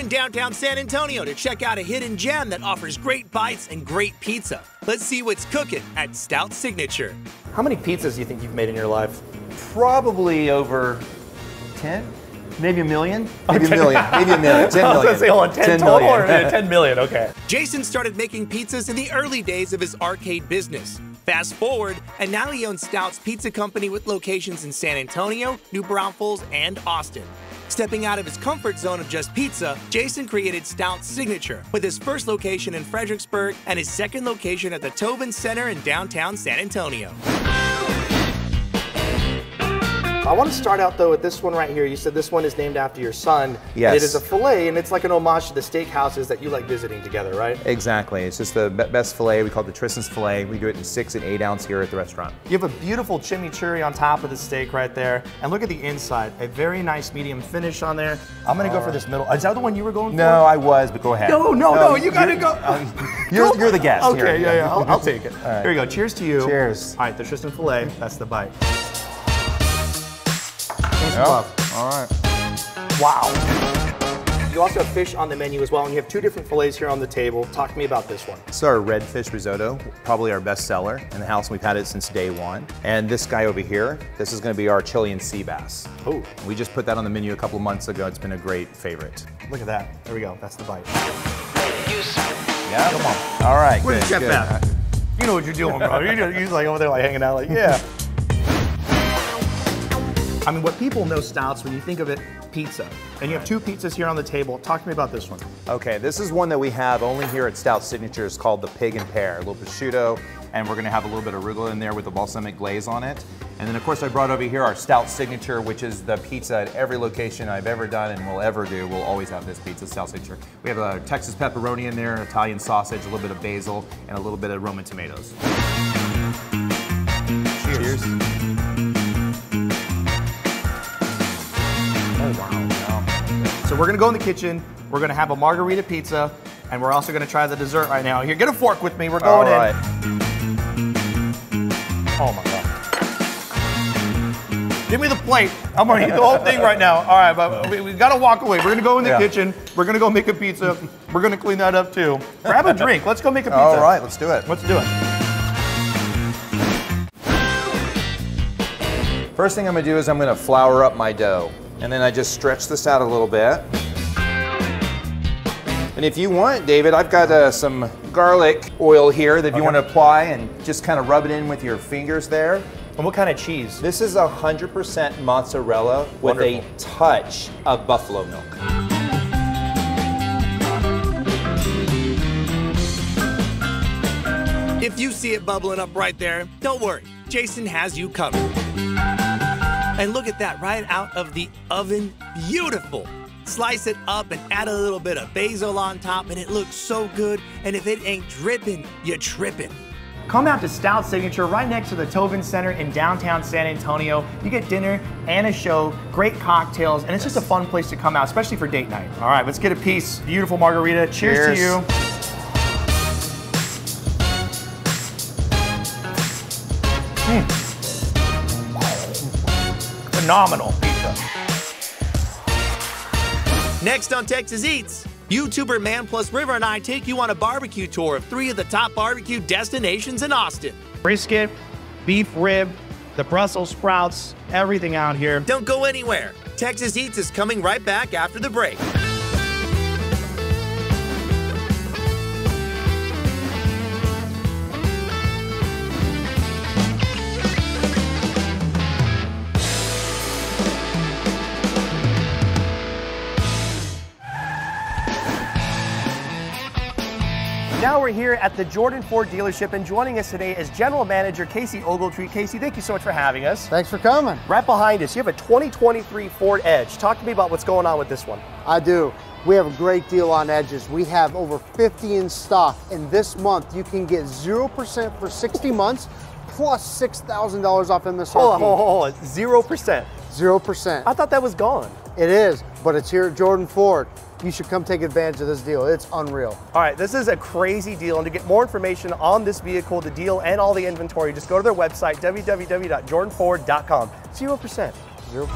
in downtown San Antonio to check out a hidden gem that offers great bites and great pizza. Let's see what's cooking at Stout Signature. How many pizzas do you think you've made in your life? Probably over 10, maybe a million. Oh, maybe a million. Maybe a million. 10 I was million. gonna say, hold on, 10, 10 total million. or 10 million? Okay. Jason started making pizzas in the early days of his arcade business. Fast forward, and now he owns Stout's Pizza Company with locations in San Antonio, New Braunfels, and Austin. Stepping out of his comfort zone of just pizza, Jason created Stout's Signature with his first location in Fredericksburg and his second location at the Tobin Center in downtown San Antonio. I want to start out though with this one right here. You said this one is named after your son. Yes. It is a filet, and it's like an homage to the steakhouses that you like visiting together, right? Exactly. It's just the best filet. We call it the Tristan's filet. We do it in six and eight ounce here at the restaurant. You have a beautiful chimichurri on top of the steak right there. And look at the inside. A very nice medium finish on there. I'm going to go for this middle. Is that the one you were going No, for? I was, but go ahead. No, no, no, you gotta go. uh, you're, you're the guest. Okay, Here. yeah, yeah, I'll, I'll take it. right. Here we go. Cheers to you. Cheers. All right, the Tristan filet. That's the bite. All right. Wow. You also have fish on the menu as well, and you have two different fillets here on the table. Talk to me about this one. This is our redfish risotto, probably our best seller in the house. We've had it since day one. And this guy over here, this is going to be our Chilean sea bass. Oh, We just put that on the menu a couple months ago. It's been a great favorite. look at that. There we go. That's the bite. Yeah. Come on. All right. Where's good, good. at? You know what you're doing, bro. You're, just- you're like over there, like hanging out, like yeah. I mean, what people know stouts when you think of it, pizza, and you have two pizzas here on the table. Talk to me about this one. Okay, this is one that we have only here at Stout Signature. It's called the Pig and Pear, a little prosciutto, and we're gonna have a little bit of arugula in there with the balsamic glaze on it. And then of course I brought over here our Stout Signature, which is the pizza at every location I've ever done and will ever do. We'll always have this pizza, Stout Signature. We have a Texas pepperoni in there, an Italian sausage, a little bit of basil, and a little bit of Roman tomatoes. Cheers. Oh we're gonna go in the kitchen. We're gonna have a Margherita pizza, and we're also gonna try the dessert right now. Here, get a fork with me. We're going right. in. Oh my god. Give me the plate. I'm gonna eat the whole thing right now. All right, but we, we gotta walk away. We're gonna go in the Yeah. kitchen. We're gonna go make a pizza. We're gonna clean that up too. Grab a drink. Let's go make a pizza. All right, let's do it. Let's do it. First thing I'm gonna do is I'm gonna flour up my dough. And then I just stretch this out a little bit. And if you want, David, I've got uh, some garlic oil here that you want to apply and just kind of rub it in with your fingers there. And what kind of cheese? This is 100% mozzarella with a touch of buffalo milk. If you see it bubbling up right there, don't worry, Jason has you covered. And look at that, right out of the oven, beautiful. Slice it up and add a little bit of basil on top, and it looks so good. And if it ain't dripping, you're tripping. Come out to Stout Signature right next to the Tobin Center in downtown San Antonio. You get dinner and a show, great cocktails, and it's just a fun place to come out, especially for date night. All right, let's get a piece. Beautiful Margherita. Cheers, to you. Mm. Phenomenal pizza. Next on Texas Eats, YouTuber Man Plus River and I take you on a barbecue tour of three of the top barbecue destinations in Austin. Brisket, beef rib, the Brussels sprouts, everything out here. Don't go anywhere. Texas Eats is coming right back after the break. Now we're here at the Jordan Ford dealership, and joining us today is General Manager Casey Ogletree. Casey, thank you so much for having us. Thanks for coming. Right behind us, you have a 2023 Ford Edge. Talk to me about what's going on with this one. I do. We have a great deal on edges. We have over 50 in stock, and this month you can get 0% for 60 months plus $6,000 off MSRP. Hold on, hold on, hold on. Zero percent. 0%. I thought that was gone. It is, but it's here at Jordan Ford. You should come take advantage of this deal. It's unreal. All right, this is a crazy deal. And to get more information on this vehicle, the deal, and all the inventory, just go to their website, www.jordanford.com. Zero percent. Zero.